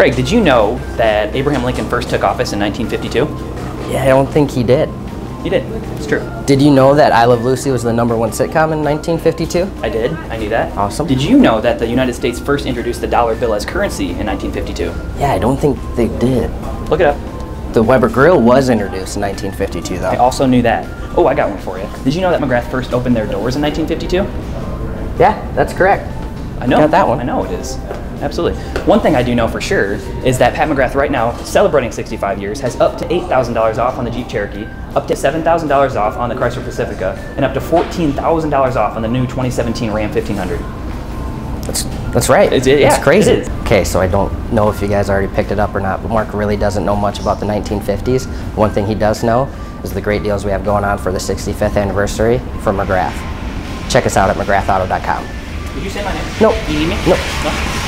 Craig, did you know that Abraham Lincoln first took office in 1952? Yeah, I don't think he did. He did. It's true. Did you know that I Love Lucy was the number one sitcom in 1952? I did. I knew that. Awesome. Did you know that the United States first introduced the dollar bill as currency in 1952? Yeah, I don't think they did. Look it up. The Weber Grill was introduced in 1952, though. I also knew that. Oh, I got one for you. Did you know that McGrath first opened their doors in 1952? Yeah, that's correct. I know. Got that one. I know it is. Absolutely. One thing I do know for sure is that Pat McGrath right now, celebrating 65 years, has up to $8,000 off on the Jeep Cherokee, up to $7,000 off on the Chrysler Pacifica, and up to $14,000 off on the new 2017 Ram 1500. That's that's right. It's- yeah, it's crazy. it. Okay, so I don't know if you guys already picked it up or not, but Mark really doesn't know much about the 1950s. One thing he does know is the great deals we have going on for the 65th anniversary for McGrath. Check us out at McGrathAuto.com. Did you say my name? Nope. You need me? Nope. No?